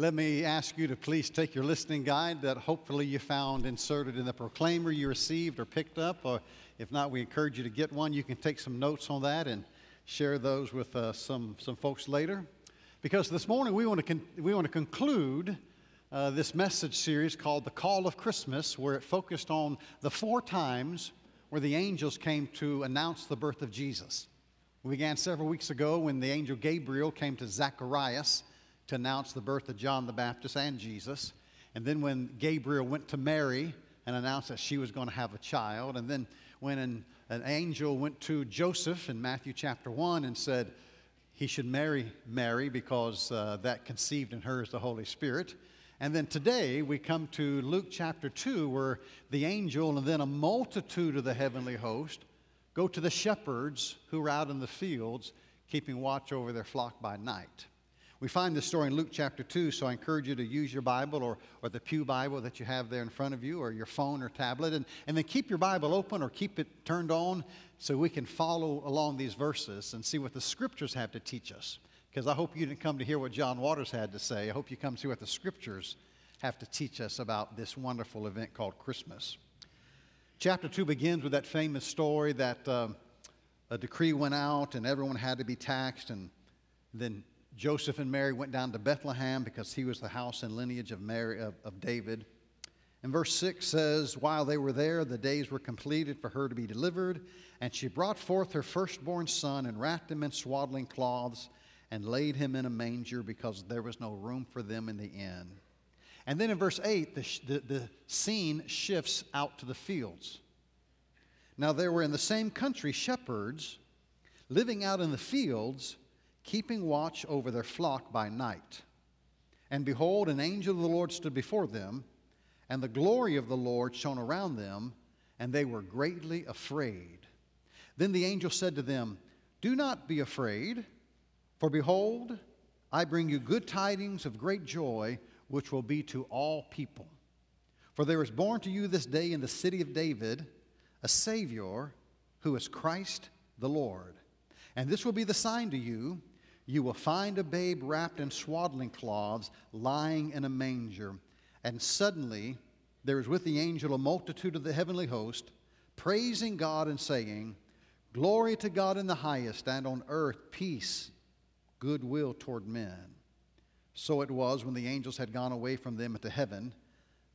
let me ask you to please take your listening guide that hopefully you found inserted in the proclaimer you received or picked up, or if not, we encourage you to get one. You can take some notes on that and share those with uh, some, some folks later. Because this morning we want to, con- we want to conclude uh, this message series called The Call of Christmas, where it focused on the four times where the angels came to announce the birth of Jesus. We began several weeks ago when the angel Gabriel came to Zacharias to announce the birth of John the Baptist and Jesus. And then when Gabriel went to Mary and announced that she was going to have a child. And then when an, an angel went to Joseph in Matthew chapter 1 and said he should marry Mary because uh, that conceived in her is the Holy Spirit. And then today we come to Luke chapter 2, where the angel and then a multitude of the heavenly host go to the shepherds who are out in the fields keeping watch over their flock by night. We find this story in Luke chapter 2, so I encourage you to use your Bible or, or the Pew Bible that you have there in front of you, or your phone or tablet, and, and then keep your Bible open or keep it turned on so we can follow along these verses and see what the Scriptures have to teach us. Because I hope you didn't come to hear what John Waters had to say. I hope you come to see what the Scriptures have to teach us about this wonderful event called Christmas. Chapter 2 begins with that famous story that uh, a decree went out and everyone had to be taxed, and then Joseph and Mary went down to Bethlehem because he was the house and lineage of, Mary, of, of David. And verse 6 says, While they were there, the days were completed for her to be delivered, and she brought forth her firstborn son and wrapped him in swaddling cloths and laid him in a manger because there was no room for them in the inn. And then in verse 8, the, the, the scene shifts out to the fields. Now there were in the same country shepherds living out in the fields keeping watch over their flock by night. And behold, an angel of the Lord stood before them, and the glory of the Lord shone around them, and they were greatly afraid. Then the angel said to them, Do not be afraid, for behold, I bring you good tidings of great joy, which will be to all people. For there is born to you this day in the city of David a Savior who is Christ the Lord. And this will be the sign to you you will find a babe wrapped in swaddling cloths, lying in a manger. And suddenly there is with the angel a multitude of the heavenly host, praising God and saying, Glory to God in the highest, and on earth peace, goodwill toward men. So it was when the angels had gone away from them into heaven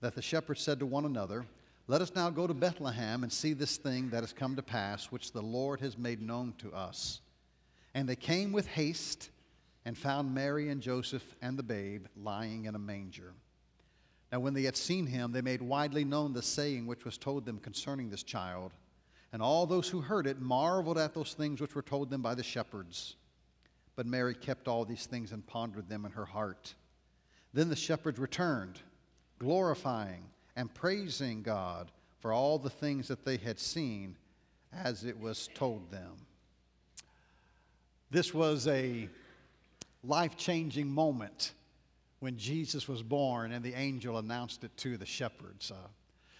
that the shepherds said to one another, Let us now go to Bethlehem and see this thing that has come to pass, which the Lord has made known to us. And they came with haste and found Mary and Joseph and the babe lying in a manger. Now, when they had seen him, they made widely known the saying which was told them concerning this child. And all those who heard it marveled at those things which were told them by the shepherds. But Mary kept all these things and pondered them in her heart. Then the shepherds returned, glorifying and praising God for all the things that they had seen as it was told them. This was a life changing moment when Jesus was born and the angel announced it to the shepherds. Uh,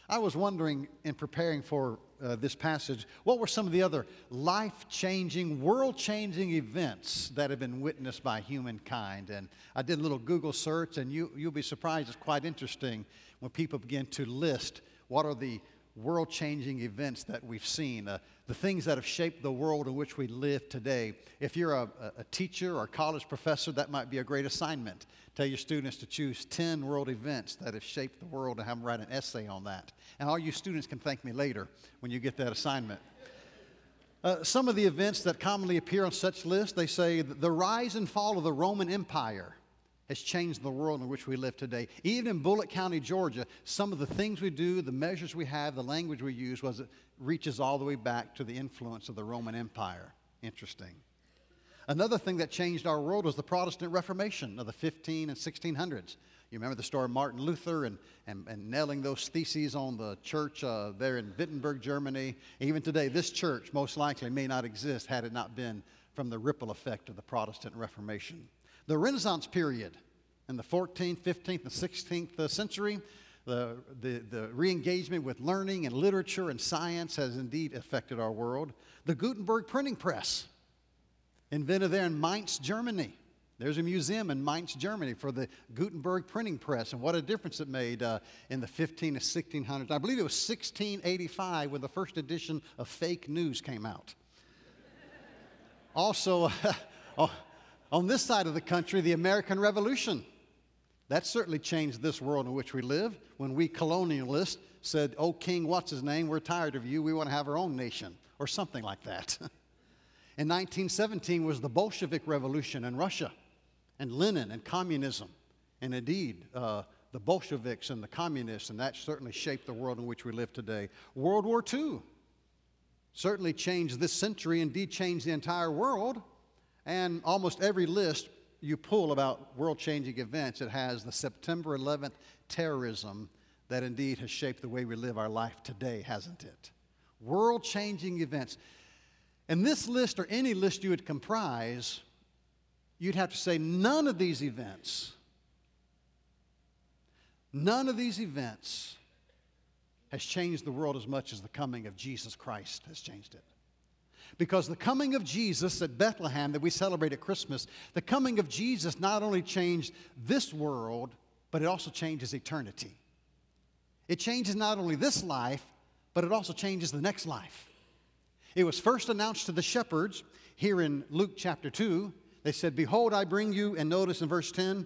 I was wondering in preparing for uh, this passage, what were some of the other life changing, world changing events that have been witnessed by humankind? And I did a little Google search, and you, you'll be surprised, it's quite interesting when people begin to list what are the world changing events that we've seen, uh, the things that have shaped the world in which we live today. If you're a, a teacher or a college professor, that might be a great assignment. Tell your students to choose 10 world events that have shaped the world and have them write an essay on that. And all you students can thank me later when you get that assignment. Uh, some of the events that commonly appear on such lists, they say the rise and fall of the Roman Empire has changed the world in which we live today. Even in Bulloch County, Georgia, some of the things we do, the measures we have, the language we use, was it reaches all the way back to the influence of the Roman Empire. Interesting. Another thing that changed our world was the Protestant Reformation of the 15 and 1600s. You remember the story of Martin Luther and, and, and nailing those theses on the church uh, there in Wittenberg, Germany. Even today, this church most likely may not exist had it not been from the ripple effect of the Protestant Reformation. The Renaissance period in the 14th, 15th, and 16th century, the, the, the re engagement with learning and literature and science has indeed affected our world. The Gutenberg printing press, invented there in Mainz, Germany, There's a museum in Mainz, Germany for the Gutenberg printing press, and what a difference it made uh, in the 15 to 1600s. I believe it was 1685 when the first edition of Fake News came out. also, on this side of the country, the American Revolution. That certainly changed this world in which we live when we colonialists said, Oh, King, what's his name? We're tired of you. We want to have our own nation, or something like that. in 1917 was the Bolshevik Revolution in Russia and Lenin and communism. And indeed, uh, the Bolsheviks and the communists, and that certainly shaped the world in which we live today. World War II certainly changed this century, indeed, changed the entire world. And almost every list you pull about world changing events, it has the September 11th terrorism that indeed has shaped the way we live our life today, hasn't it? World changing events. And this list, or any list you would comprise, you'd have to say none of these events, none of these events has changed the world as much as the coming of Jesus Christ has changed it. Because the coming of Jesus at Bethlehem that we celebrate at Christmas, the coming of Jesus not only changed this world, but it also changes eternity. It changes not only this life, but it also changes the next life. It was first announced to the shepherds here in Luke chapter 2 they said, Behold, I bring you, and notice in verse 10,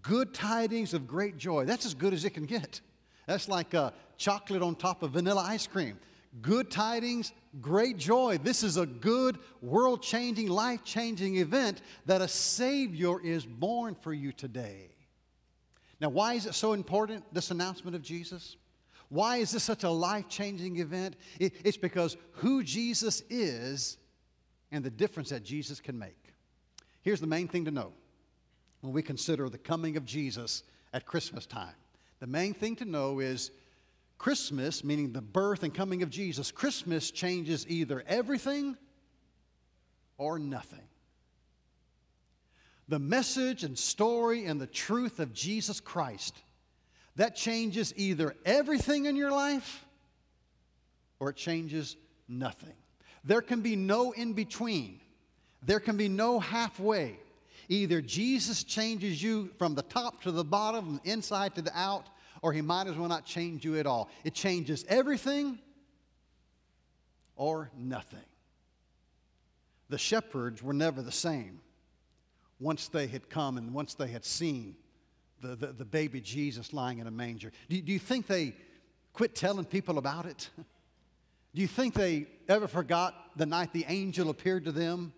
good tidings of great joy. That's as good as it can get. That's like chocolate on top of vanilla ice cream. Good tidings, great joy. This is a good, world changing, life changing event that a Savior is born for you today. Now, why is it so important, this announcement of Jesus? Why is this such a life changing event? it's because who Jesus is and the difference that Jesus can make. Here's the main thing to know when we consider the coming of Jesus at Christmas time. The main thing to know is Christmas, meaning the birth and coming of Jesus, Christmas changes either everything or nothing. The message and story and the truth of Jesus Christ, that changes either everything in your life or it changes nothing. There can be no in between. There can be no halfway. Either Jesus changes you from the top to the bottom, inside to the out, or he might as well not change you at all. It changes everything or nothing. The shepherds were never the same once they had come and once they had seen the, the, the baby Jesus lying in a manger. Do, do you think they quit telling people about it? Do you think they ever forgot the night the angel appeared to them?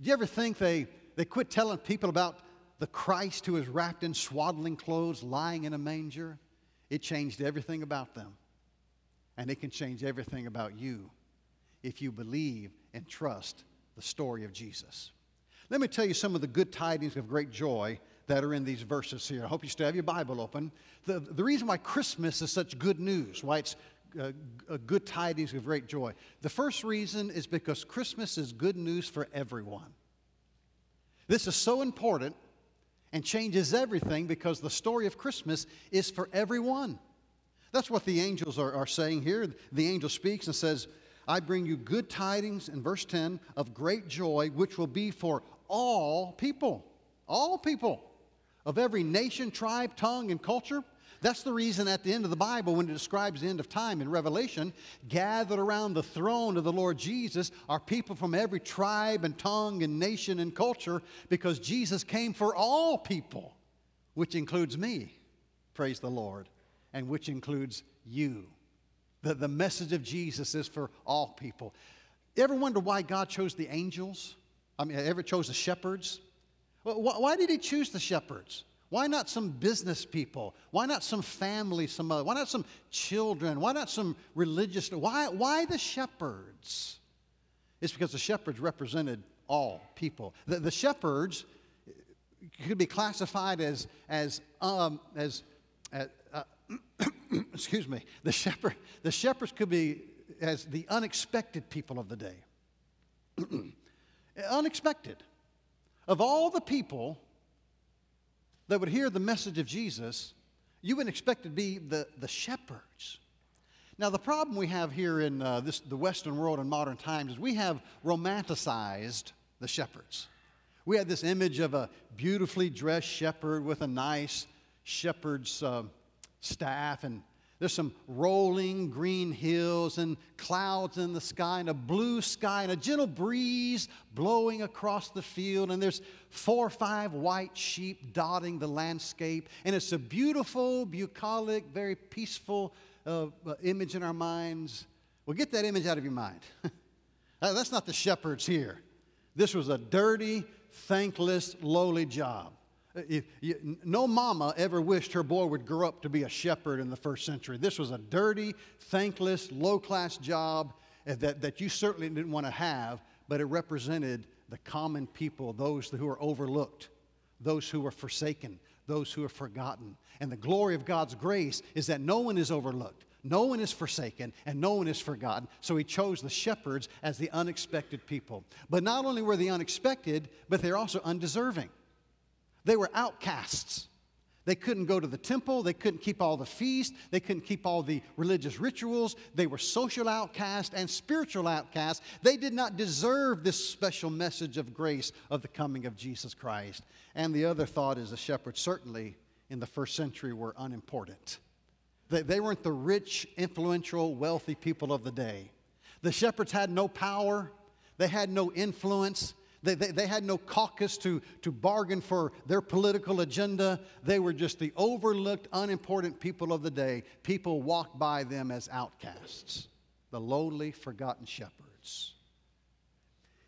Do you ever think they, they quit telling people about the Christ who is wrapped in swaddling clothes lying in a manger? It changed everything about them. And it can change everything about you if you believe and trust the story of Jesus. Let me tell you some of the good tidings of great joy that are in these verses here. I hope you still have your Bible open. The, the reason why Christmas is such good news, why it's uh, uh, good tidings of great joy. The first reason is because Christmas is good news for everyone. This is so important and changes everything because the story of Christmas is for everyone. That's what the angels are, are saying here. The angel speaks and says, I bring you good tidings in verse 10 of great joy, which will be for all people. All people of every nation, tribe, tongue, and culture. That's the reason at the end of the Bible, when it describes the end of time in Revelation, gathered around the throne of the Lord Jesus are people from every tribe and tongue and nation and culture because Jesus came for all people, which includes me, praise the Lord, and which includes you. The, the message of Jesus is for all people. Ever wonder why God chose the angels? I mean, ever chose the shepherds? Why did he choose the shepherds? Why not some business people? Why not some family, some other? Why not some children? Why not some religious? Why, why the shepherds? It's because the shepherds represented all people. The, the shepherds could be classified as, as, um, as uh, uh, excuse me, the, shepherd, the shepherds could be as the unexpected people of the day. unexpected. Of all the people, that would hear the message of Jesus, you would expect to be the, the shepherds. Now, the problem we have here in uh, this, the Western world in modern times is we have romanticized the shepherds. We had this image of a beautifully dressed shepherd with a nice shepherd's uh, staff, and there's some rolling green hills and clouds in the sky, and a blue sky, and a gentle breeze blowing across the field, and there's four or five white sheep dotting the landscape, and it's a beautiful, bucolic, very peaceful uh, uh image in our minds. Well, get that image out of your mind. That's not the shepherds here. This was a dirty, thankless, lowly job. No mama ever wished her boy would grow up to be a shepherd in the first century. This was a dirty, thankless, low class job uh, that, that you certainly didn't want to have, but it represented the common people, those who are overlooked, those who are forsaken, those who are forgotten. And the glory of God's grace is that no one is overlooked. No one is forsaken and no one is forgotten. So he chose the shepherds as the unexpected people. But not only were they unexpected, but they're also undeserving. They were outcasts. They couldn't go to the temple. They couldn't keep all the feasts. They couldn't keep all the religious rituals. They were social outcasts and spiritual outcasts. They did not deserve this special message of grace of the coming of Jesus Christ. And the other thought is the shepherds certainly in the first century were unimportant. They, they weren't the rich, influential, wealthy people of the day. The shepherds had no power, they had no influence. They, they, they, had no caucus to, to bargain for their political agenda. They were just the overlooked, unimportant people of the day. People walked by them as outcasts, the lowly, forgotten shepherds.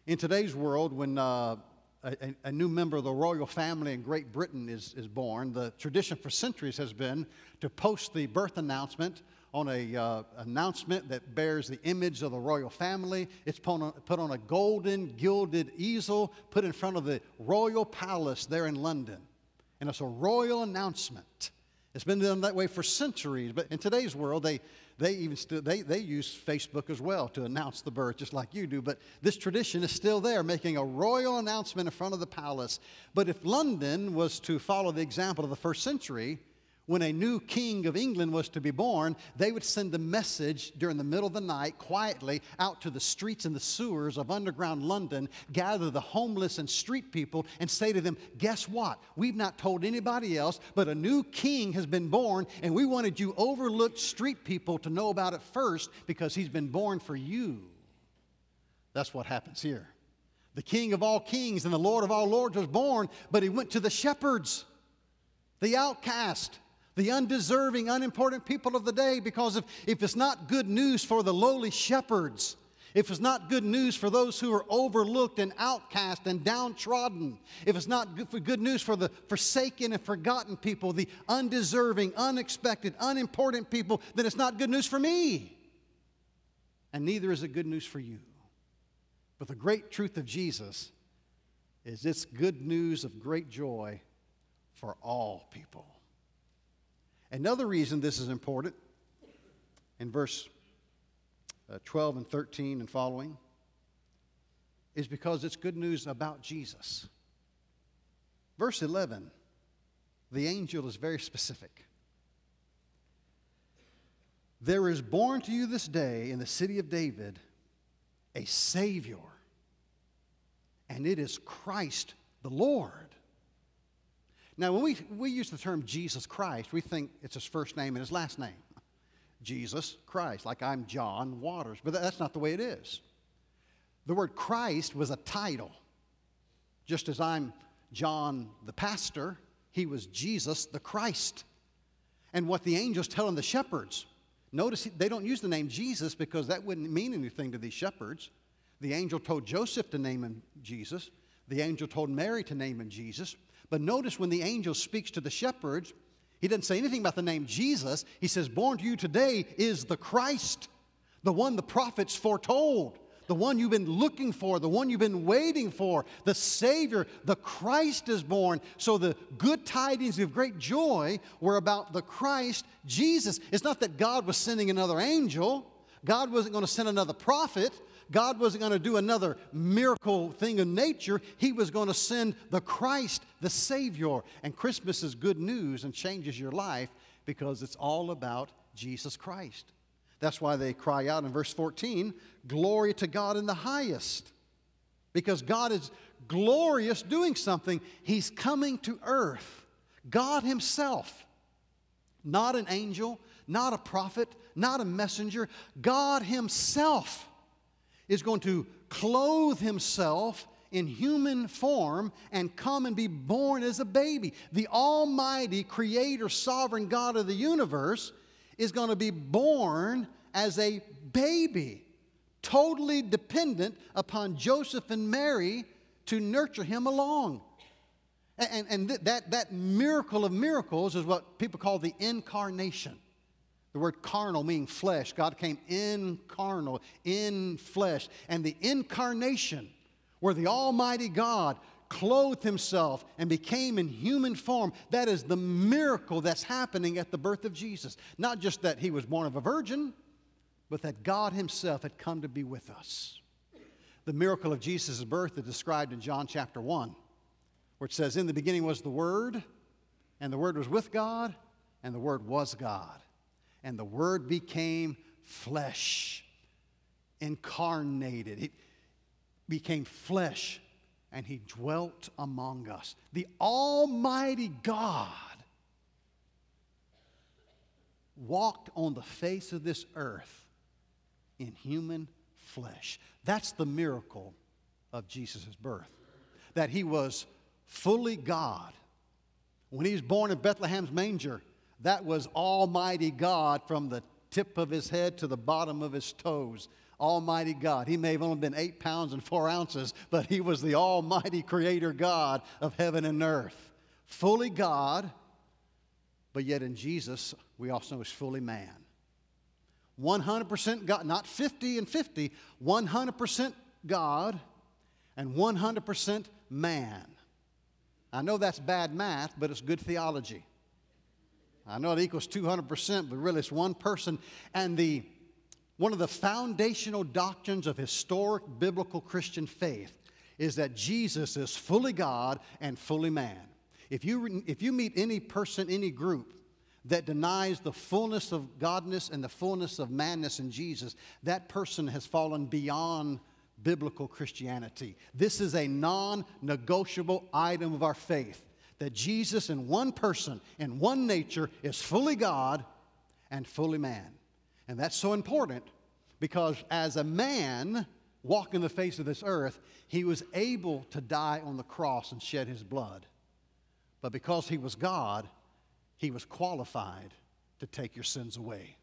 In today's world, when uh, a, a, new member of the royal family in Great Britain is, is born, the tradition for centuries has been to post the birth announcement on a uh, announcement that bears the image of the royal family. It's put on, put on a golden gilded easel put in front of the royal palace there in London. And it's a royal announcement. It's been done that way for centuries, but in today's world, they, they even still, they, they use Facebook as well to announce the birth, just like you do. But this tradition is still there, making a royal announcement in front of the palace. But if London was to follow the example of the first century, when a new king of England was to be born, they would send a message during the middle of the night quietly out to the streets and the sewers of underground London, gather the homeless and street people, and say to them, Guess what? We've not told anybody else, but a new king has been born, and we wanted you overlooked street people to know about it first because he's been born for you. That's what happens here. The king of all kings and the lord of all lords was born, but he went to the shepherds, the outcast the undeserving, unimportant people of the day because if, if it's not good news for the lowly shepherds, if it's not good news for those who are overlooked and outcast and downtrodden, if it's not good, for good news for the forsaken and forgotten people, the undeserving, unexpected, unimportant people, then it's not good news for me. And neither is it good news for you. But the great truth of Jesus is it's good news of great joy for all people. Another reason this is important in verse uh, 12 and 13 and following is because it's good news about Jesus. Verse 11, the angel is very specific. There is born to you this day in the city of David a Savior, and it is Christ the Lord. Now, when we, we use the term Jesus Christ, we think it's his first name and his last name. Jesus Christ, like I'm John Waters, but that's not the way it is. The word Christ was a title. Just as I'm John the pastor, he was Jesus the Christ. And what the angels telling the shepherds, notice they don't use the name Jesus because that wouldn't mean anything to these shepherds. The angel told Joseph to name him Jesus. The angel told Mary to name him Jesus. But notice when the angel speaks to the shepherds, he doesn't say anything about the name Jesus. He says, Born to you today is the Christ, the one the prophets foretold, the one you've been looking for, the one you've been waiting for, the Savior, the Christ is born. So the good tidings of great joy were about the Christ Jesus. It's not that God was sending another angel, God wasn't going to send another prophet. God wasn't going to do another miracle thing in nature. He was going to send the Christ, the Savior. And Christmas is good news and changes your life because it's all about Jesus Christ. That's why they cry out in verse 14, Glory to God in the highest. Because God is glorious doing something. He's coming to earth. God Himself, not an angel, not a prophet, not a messenger. God Himself is going to clothe Himself in human form and come and be born as a baby. The Almighty Creator, Sovereign God of the universe is going to be born as a baby, totally dependent upon Joseph and Mary to nurture him along. And, and th- that, that miracle of miracles is what people call the incarnation. The word carnal meaning flesh. God came in carnal, in flesh. And the incarnation, where the Almighty God clothed himself and became in human form, that is the miracle that's happening at the birth of Jesus. Not just that he was born of a virgin, but that God himself had come to be with us. The miracle of Jesus' birth is described in John chapter 1, where it says, In the beginning was the Word, and the Word was with God, and the Word was God. And the Word became flesh, incarnated. It became flesh, and He dwelt among us. The Almighty God walked on the face of this earth in human flesh. That's the miracle of Jesus' birth. That he was fully God. When he was born in Bethlehem's manger, that was Almighty God from the tip of his head to the bottom of his toes. Almighty God. He may have only been eight pounds and four ounces, but he was the Almighty Creator God of heaven and earth. Fully God, but yet in Jesus, we also know he's fully man. 100% God, not 50 and 50, 100% God and 100% man. I know that's bad math, but it's good theology. I know it equals 200%, but really it's one person. And the, one of the foundational doctrines of historic biblical Christian faith is that Jesus is fully God and fully man. If you, if you meet any person, any group that denies the fullness of godness and the fullness of manness in Jesus, that person has fallen beyond biblical Christianity. This is a non negotiable item of our faith that Jesus, in one person, in one nature, is fully God and fully man. And that's so important because as a man walking the face of this earth, he was able to die on the cross and shed his blood. But because he was God, he was qualified to take your sins away.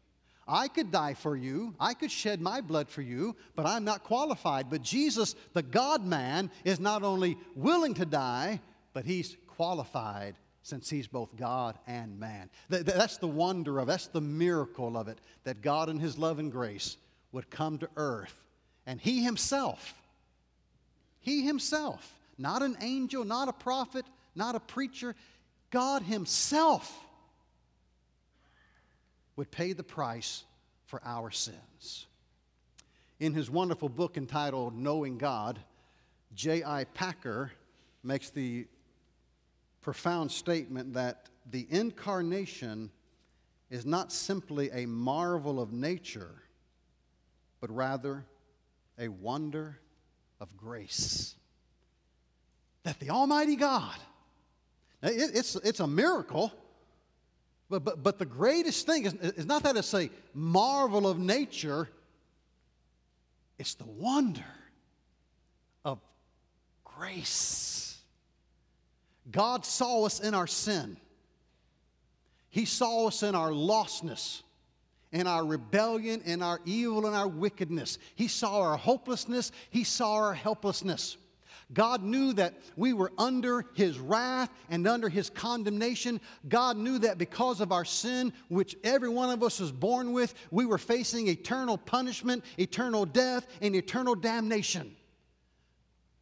I could die for you, I could shed my blood for you, but I'm not qualified. But Jesus, the God man, is not only willing to die, but he's qualified since he's both God and man. That's the wonder of, that's the miracle of it, that God in his love and grace would come to earth. And he himself, he himself, not an angel, not a prophet, not a preacher, God himself would pay the price for our sins. In his wonderful book entitled Knowing God, J.I. Packer makes the profound statement that the incarnation is not simply a marvel of nature, but rather a wonder of grace. That the Almighty God, it, it's, it's a miracle but, but, but the greatest thing is, is not that it's a marvel of nature, it's the wonder of grace. God saw us in our sin, He saw us in our lostness. In our rebellion, in our evil, and our wickedness. He saw our hopelessness. He saw our helplessness. God knew that we were under His wrath and under His condemnation. God knew that because of our sin, which every one of us was born with, we were facing eternal punishment, eternal death, and eternal damnation.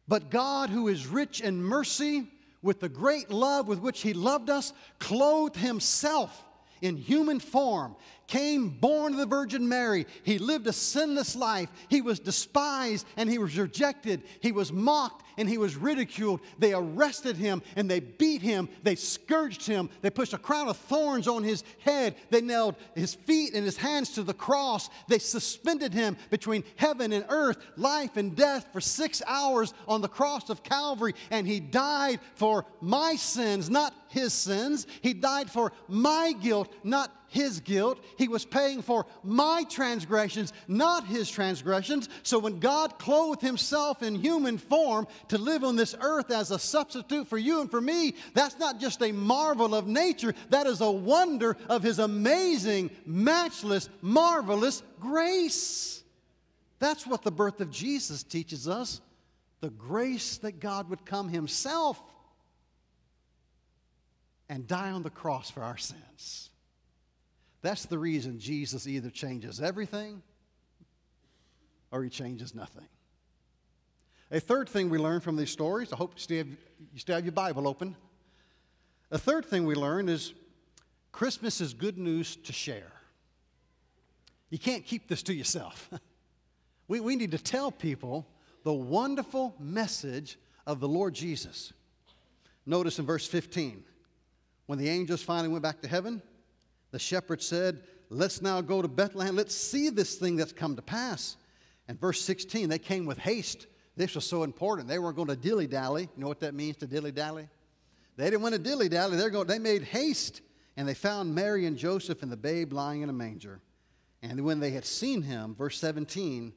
But God, who is rich in mercy, with the great love with which He loved us, clothed Himself in human form, came born of the Virgin Mary. He lived a sinless life. He was despised and he was rejected. He was mocked and he was ridiculed. They arrested him and they beat him. They scourged him. They pushed a crown of thorns on his head. They nailed his feet and his hands to the cross. They suspended him between heaven and earth, life and death, for six hours on the cross of Calvary. And he died for my sins, not his sins. He died for my guilt, not his guilt. He was paying for my transgressions, not his transgressions. So when God clothed himself in human form to live on this earth as a substitute for you and for me, that's not just a marvel of nature, that is a wonder of his amazing, matchless, marvelous grace. That's what the birth of Jesus teaches us the grace that God would come himself and die on the cross for our sins. That's the reason Jesus either changes everything or he changes nothing. A third thing we learn from these stories, I hope you still, have, you still have your Bible open. A third thing we learn is Christmas is good news to share. You can't keep this to yourself. we, we need to tell people the wonderful message of the Lord Jesus. Notice in verse 15, when the angels finally went back to heaven, the shepherd said, Let's now go to Bethlehem. Let's see this thing that's come to pass. And verse 16, they came with haste. This was so important. They weren't going to dilly dally. You know what that means to dilly dally? They didn't want to dilly dally. They're going, they made haste. And they found Mary and Joseph and the babe lying in a manger. And when they had seen him, verse 17,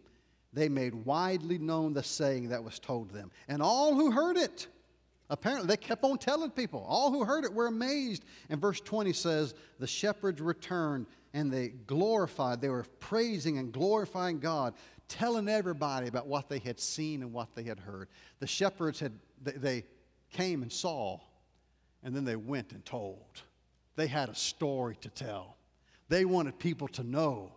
they made widely known the saying that was told them. And all who heard it, Apparently, they kept on telling people. All who heard it were amazed. And verse 20 says, The shepherds returned and they glorified, they were praising and glorifying God, telling everybody about what they had seen and what they had heard. The shepherds had, they came and saw, and then they went and told. They had a story to tell. They wanted people to know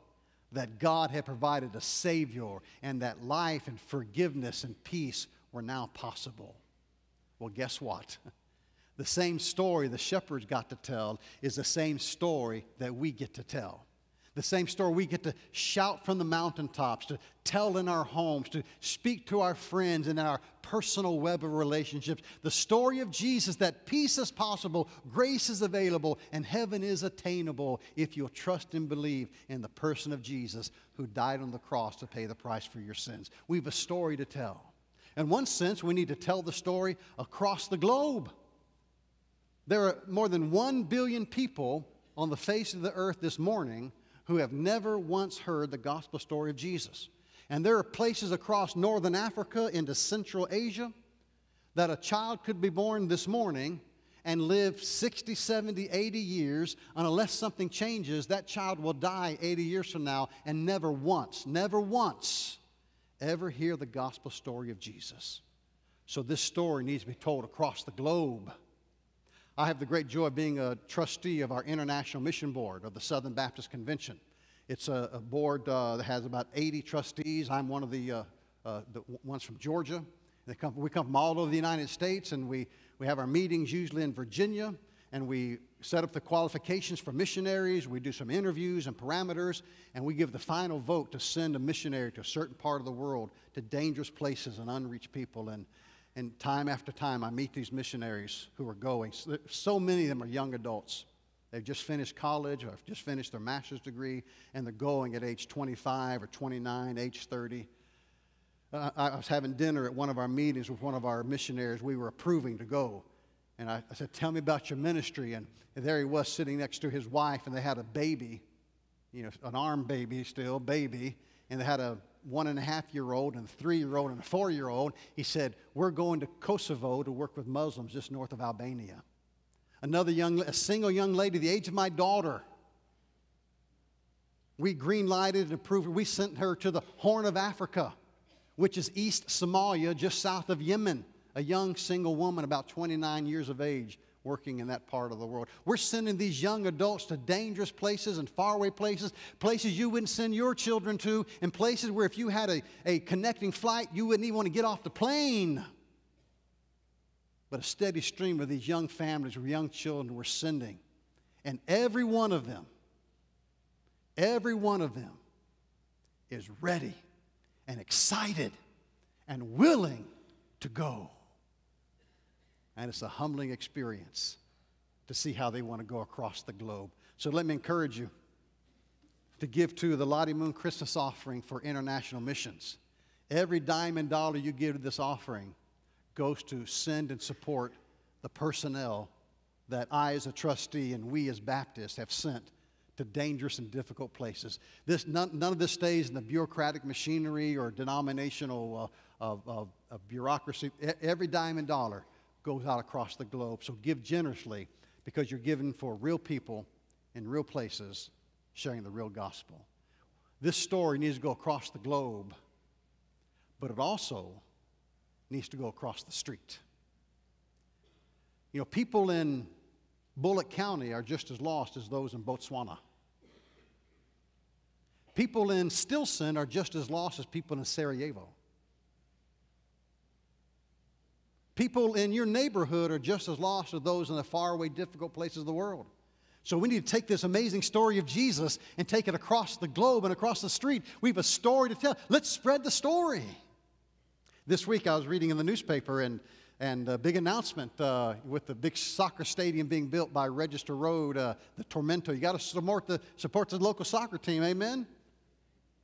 that God had provided a Savior and that life and forgiveness and peace were now possible. Well, guess what? The same story the shepherds got to tell is the same story that we get to tell. The same story we get to shout from the mountaintops, to tell in our homes, to speak to our friends and in our personal web of relationships. The story of Jesus that peace is possible, grace is available, and heaven is attainable if you'll trust and believe in the person of Jesus who died on the cross to pay the price for your sins. We have a story to tell. In one sense, we need to tell the story across the globe. There are more than 1 billion people on the face of the earth this morning who have never once heard the gospel story of Jesus. And there are places across northern Africa into Central Asia that a child could be born this morning and live 60, 70, 80 years, and unless something changes, that child will die 80 years from now and never once, never once ever hear the gospel story of Jesus. So this story needs to be told across the globe. I have the great joy of being a trustee of our International Mission Board of the Southern Baptist Convention. It's a, a board uh, that has about 80 trustees. I'm one of the, uh, uh, the ones from Georgia. Come, we come from all over the United States, and we, we have our meetings usually in Virginia and we set up the qualifications for missionaries. We do some interviews and parameters, and we give the final vote to send a missionary to a certain part of the world to dangerous places and unreached people. And, and time after time, I meet these missionaries who are going. So, so many of them are young adults. They've just finished college or just finished their master's degree, and they're going at age 25 or 29, age 30. Uh, I was having dinner at one of our meetings with one of our missionaries. We were approving to go. And I, I said, Tell me about your ministry. And, and there he was sitting next to his wife, and they had a baby, you know, an arm baby still, baby. And they had a one and a half year old and a three year old and a four year old. He said, We're going to Kosovo to work with Muslims just north of Albania. Another young, a single young lady, the age of my daughter. We green lighted and approved. We sent her to the Horn of Africa, which is East Somalia, just south of Yemen a young single woman about 29 years of age working in that part of the world. We're sending these young adults to dangerous places and faraway places, places you wouldn't send your children to, and places where if you had a, a connecting flight, you wouldn't even want to get off the plane. But a steady stream of these young families young children we're sending. And every one of them, every one of them is ready and excited and willing to go. And it's a humbling experience to see how they want to go across the globe. So let me encourage you to give to the Lottie Moon Christmas offering for international missions. Every dime and dollar you give to this offering goes to send and support the personnel that I, as a trustee, and we as Baptists have sent to dangerous and difficult places. This, none, none of this stays in the bureaucratic machinery or denominational uh, of, of, of bureaucracy. Every dime and dollar goes out across the globe. So give generously because you're giving for real people in real places sharing the real gospel. This story needs to go across the globe, but it also needs to go across the street. You know, people in Bulloch County are just as lost as those in Botswana. People in Stilson are just as lost as people in Sarajevo. People in your neighborhood are just as lost as those in the faraway, difficult places of the world. So we need to take this amazing story of Jesus and take it across the globe and across the street. We have a story to tell. Let's spread the story. This week I was reading in the newspaper and, and a big announcement uh, with the big soccer stadium being built by Register Road, uh, the Tormenta. You got to support the, support the local soccer team, amen?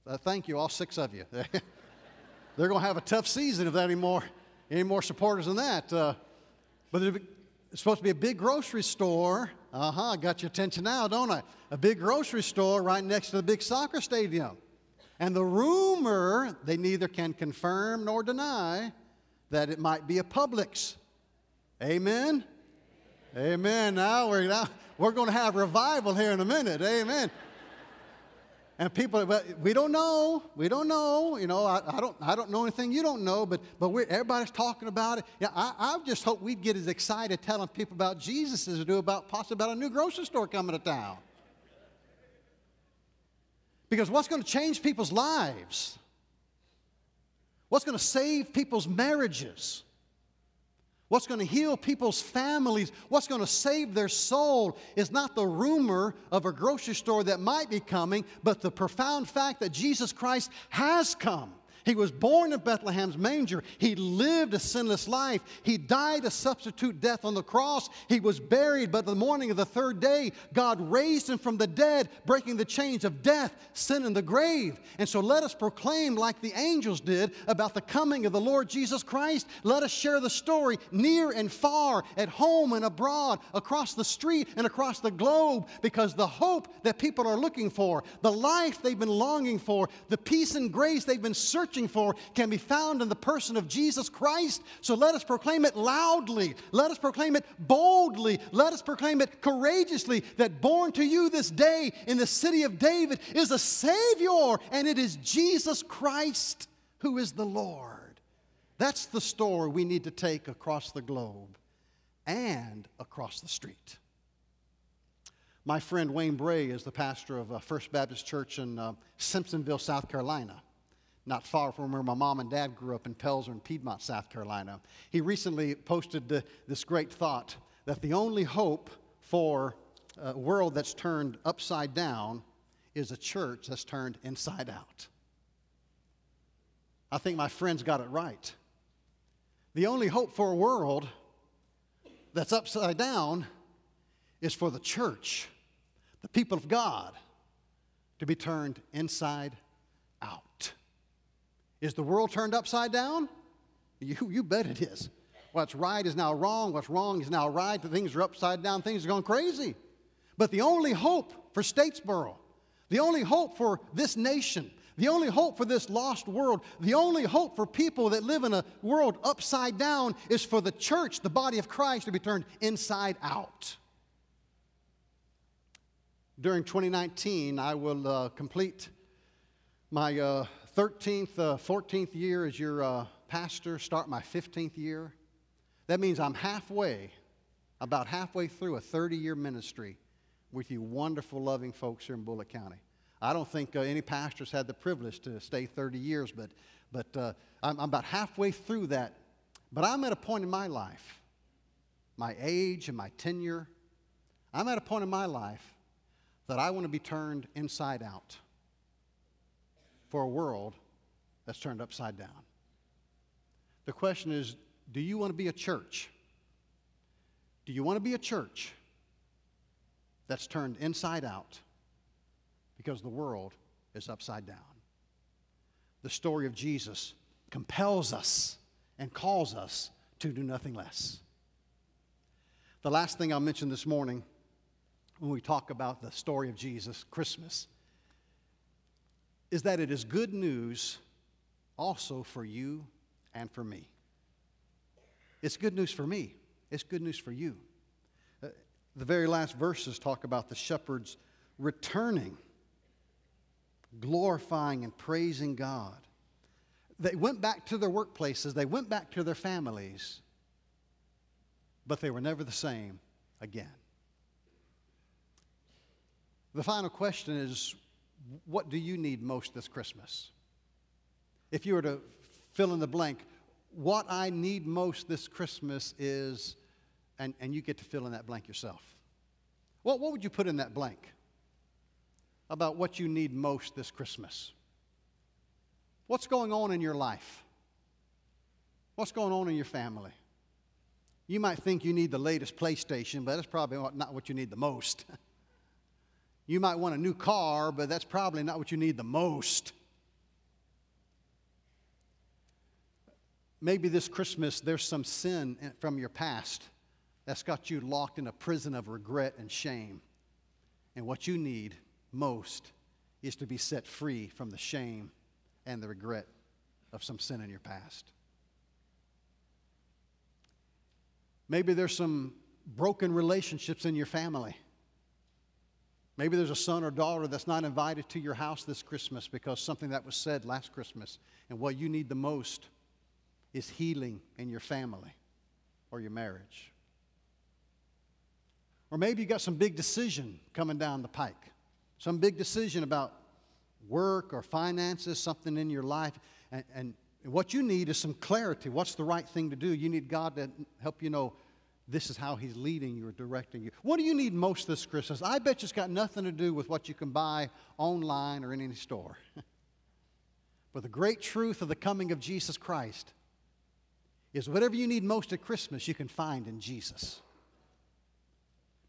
Uh, thank you, all six of you. They're going to have a tough season if that anymore any more supporters than that. Uh, but it's supposed to be a big grocery store. Uh huh, got your attention now, don't I? A big grocery store right next to the big soccer stadium. And the rumor, they neither can confirm nor deny that it might be a Publix. Amen? Amen. Now we're, now, we're going to have revival here in a minute. Amen. And people, but we don't know. We don't know. You know, I, I, don't, I don't know anything you don't know, but, but we're, everybody's talking about it. Yeah, I, I just hope we'd get as excited telling people about Jesus as we do about possibly about a new grocery store coming to town. Because what's going to change people's lives? What's going to save people's marriages? What's going to heal people's families, what's going to save their soul is not the rumor of a grocery store that might be coming, but the profound fact that Jesus Christ has come. He was born in Bethlehem's manger. He lived a sinless life. He died a substitute death on the cross. He was buried, but the morning of the third day, God raised him from the dead, breaking the chains of death, sin, and the grave. And so let us proclaim, like the angels did, about the coming of the Lord Jesus Christ. Let us share the story near and far, at home and abroad, across the street and across the globe, because the hope that people are looking for, the life they've been longing for, the peace and grace they've been searching searching for can be found in the person of Jesus Christ. So let us proclaim it loudly. Let us proclaim it boldly. Let us proclaim it courageously that born to you this day in the city of David is a Savior, and it is Jesus Christ who is the Lord. That's the story we need to take across the globe and across the street. My friend Wayne Bray is the pastor of uh, First Baptist Church in uh, Simpsonville, South Carolina not far from where my mom and dad grew up in Pelzer in Piedmont, South Carolina. He recently posted the, this great thought that the only hope for a world that's turned upside down is a church that's turned inside out. I think my friends got it right. The only hope for a world that's upside down is for the church, the people of God, to be turned inside. Is the world turned upside down? You, you bet it is. What's right is now wrong. What's wrong is now right. The things are upside down. Things are going crazy. But the only hope for Statesboro, the only hope for this nation, the only hope for this lost world, the only hope for people that live in a world upside down is for the church, the body of Christ, to be turned inside out. During 2019, I will uh, complete my uh, 13th, uh, 14th year as your uh, pastor, start my 15th year. That means I'm halfway, about halfway through a 30 year ministry with you wonderful, loving folks here in Bulloch County. I don't think uh, any pastors had the privilege to stay 30 years, but, but uh, I'm, I'm about halfway through that. But I'm at a point in my life, my age and my tenure, I'm at a point in my life that I want to be turned inside out for a world that's turned upside down. The question is do you want to be a church? Do you want to be a church that's turned inside out because the world is upside down? The story of Jesus compels us and calls us to do nothing less. The last thing I'll mention this morning when we talk about the story of Jesus, Christmas, is that it is good news also for you and for me. It's good news for me, it's good news for you. Uh, the very last verses talk about the shepherds returning, glorifying and praising God. They went back to their workplaces, they went back to their families, but they were never the same again. The final question is what do you need most this Christmas? If you were to fill in the blank, what I need most this Christmas is, and, and you get to fill in that blank yourself. What, what would you put in that blank about what you need most this Christmas? What's going on in your life? What's going on in your family? You might think you need the latest PlayStation, but that's probably not what you need the most. you might want a new car, but that's probably not what you need the most. Maybe this Christmas there's some sin from your past that's got you locked in a prison of regret and shame. And what you need most is to be set free from the shame and the regret of some sin in your past. Maybe there's some broken relationships in your family. Maybe there's a son or daughter that's not invited to your house this Christmas because something that was said last Christmas. And what you need the most is healing in your family or your marriage. Or maybe you got some big decision coming down the pike, some big decision about work or finances, something in your life, and, and what you need is some clarity. What's the right thing to do? You need God to help you know this is how He's leading you or directing you. What do you need most this Christmas? I bet it's got nothing to do with what you can buy online or in any store. but the great truth of the coming of Jesus Christ is whatever you need most at Christmas, you can find in Jesus.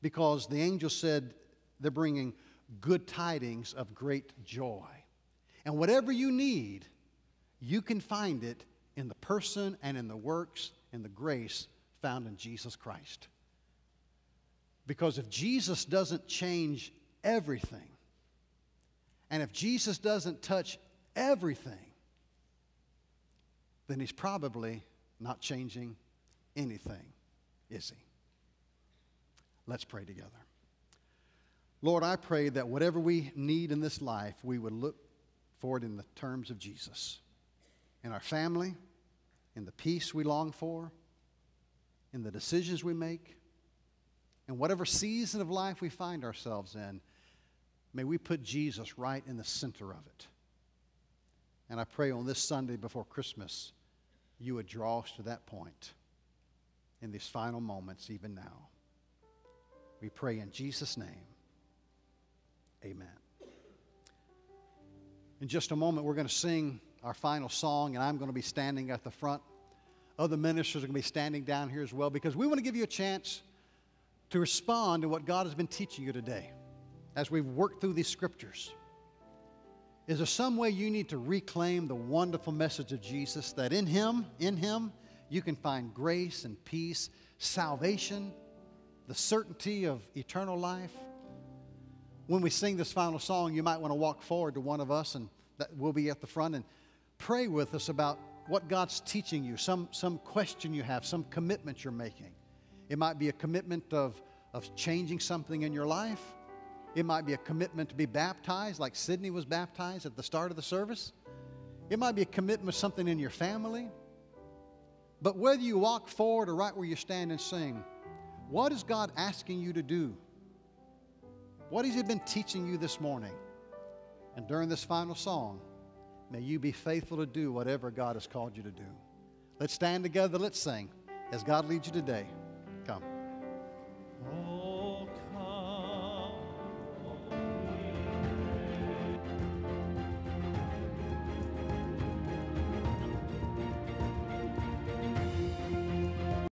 Because the angel said they're bringing good tidings of great joy. And whatever you need, you can find it in the person and in the works and the grace found in Jesus Christ. Because if Jesus doesn't change everything, and if Jesus doesn't touch everything, then he's probably not changing anything, is he? Let's pray together. Lord, I pray that whatever we need in this life, we would look for it in the terms of Jesus. In our family, in the peace we long for, in the decisions we make, in whatever season of life we find ourselves in, may we put Jesus right in the center of it. And I pray on this Sunday before Christmas, you would draw us to that point in these final moments, even now. We pray in Jesus' name. Amen. In just a moment, we're going to sing our final song, and I'm going to be standing at the front. Other ministers are going to be standing down here as well because we want to give you a chance to respond to what God has been teaching you today as we've worked through these scriptures. Is there some way you need to reclaim the wonderful message of Jesus that in Him, in Him, you can find grace and peace, salvation, the certainty of eternal life? When we sing this final song, you might want to walk forward to one of us, and that we'll be at the front, and pray with us about what God's teaching you, some, some question you have, some commitment you're making. It might be a commitment of, of changing something in your life. It might be a commitment to be baptized, like Sydney was baptized at the start of the service. It might be a commitment to something in your family. But whether you walk forward or right where you stand and sing, what is God asking you to do? What has He been teaching you this morning? And during this final song, May you be faithful to do whatever God has called you to do. Let's stand together. Let's sing as God leads you today.